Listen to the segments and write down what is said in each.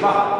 你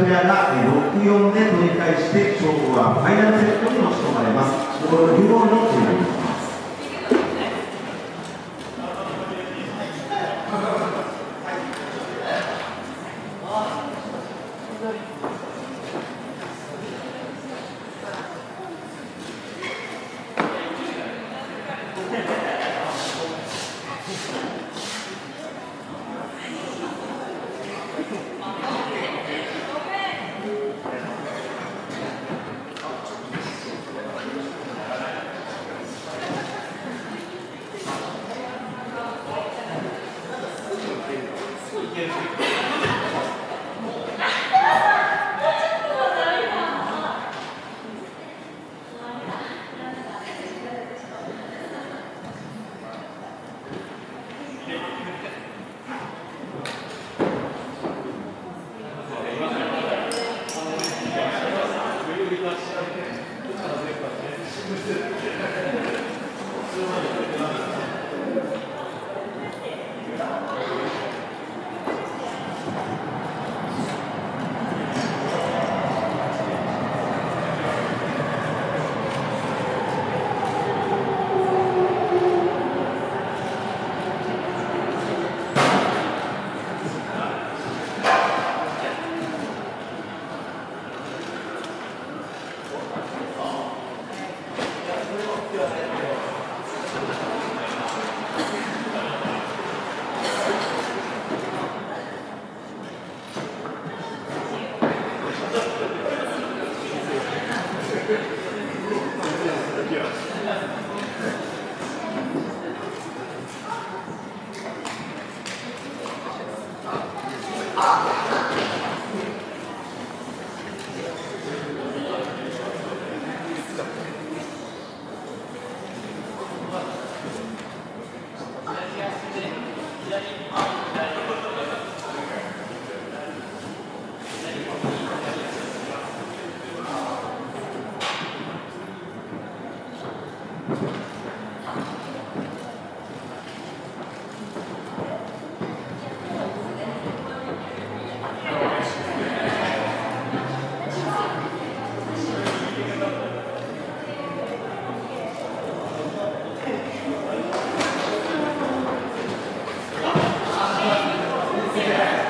西村西浦ペアが6-4で Amen.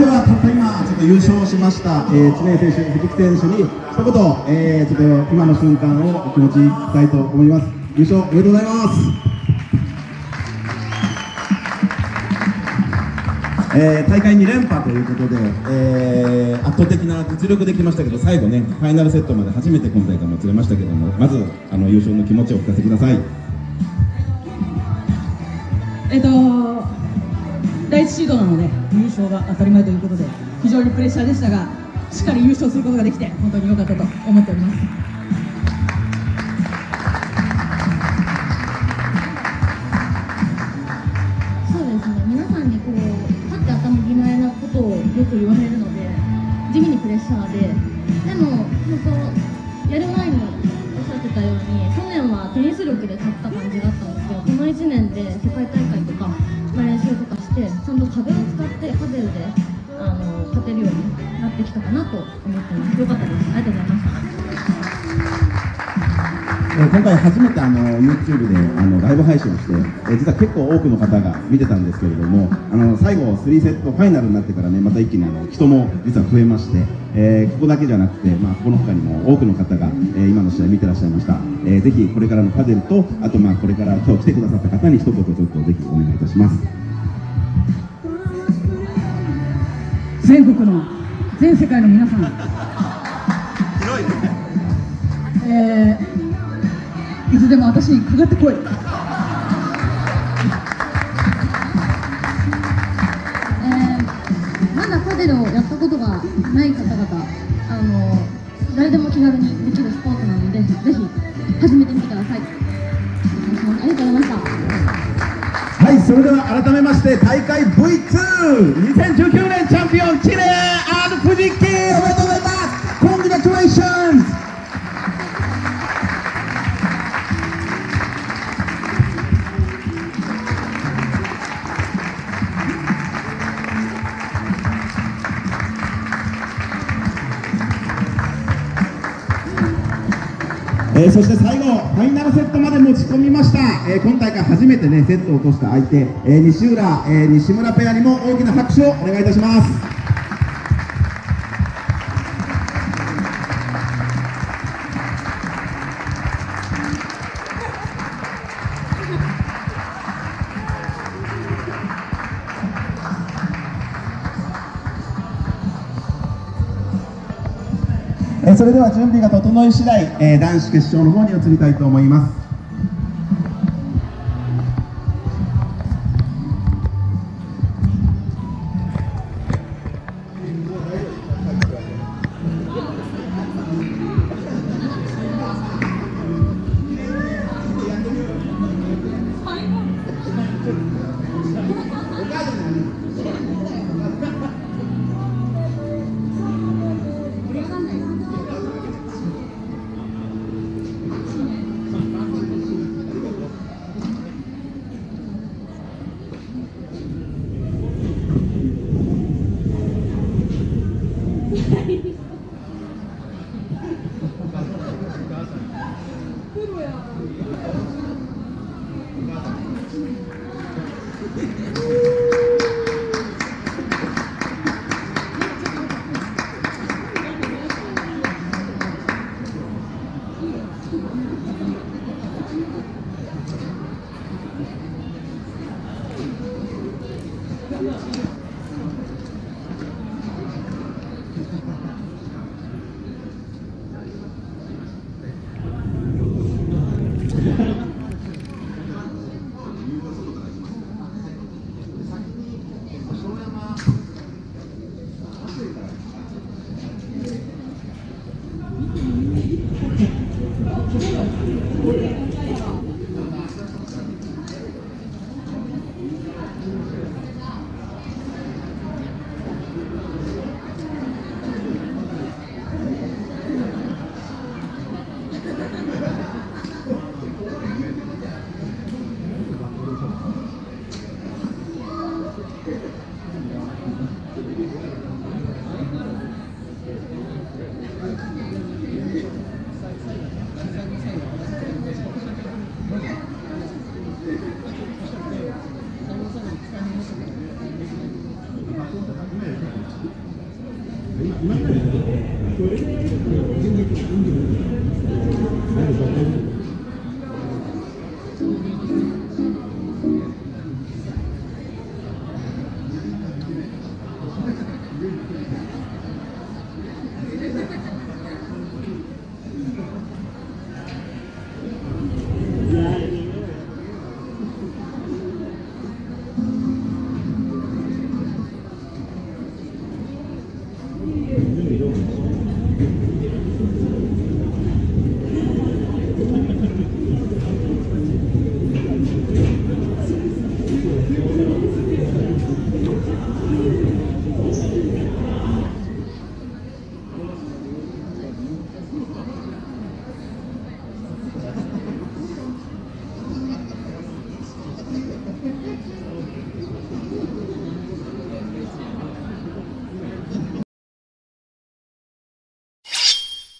ではたった今ちょっと優勝しました、えー、知名選手藤木選手に一言、えー、ちょっと今の瞬間をお気持ちいきたいと思います。優勝おめでとうございます。えー、大会2連覇ということで、えー、圧倒的な実力できましたけど最後ねファイナルセットまで初めて今大会もつれましたけどもまずあの優勝の気持ちをお聞かせください。えっと第1シードなので優勝が当たり前ということで非常にプレッシャーでしたがしっかり優勝することができて本当に良かったと思っております。初めてあの YouTube であのライブ配信をして、えー実は結構多くの方が見てたんですけれどもあの最後3セットファイナルになってからねまた一気にあの人も実は増えまして、えーここだけじゃなくて、まあ、この他にも多くの方が、えー今の試合見てらっしゃいました、えーぜひこれからのパデルとあとまあこれから今日来てくださった方に一言ちょっとぜひお願いいたします。全国の全世界の皆さん。えーいつでも私にかかってこい。えーまだパデルをやったことがない方々あの誰でも気軽にできるスポーツなのでぜひ始めてみてください。ありがとうございました。はいそれでは改めまして大会 V22019 年チャンピオンチレアードフジッキー。おめでとうえーそして最後、ファイナルセットまで持ち込みました、えー今大会初めて、ね、セットを落とした相手、えー西浦、え西村ペアにも大きな拍手をお願いいたします。それでは準備が整い次第、えー男子決勝の方に移りたいと思います。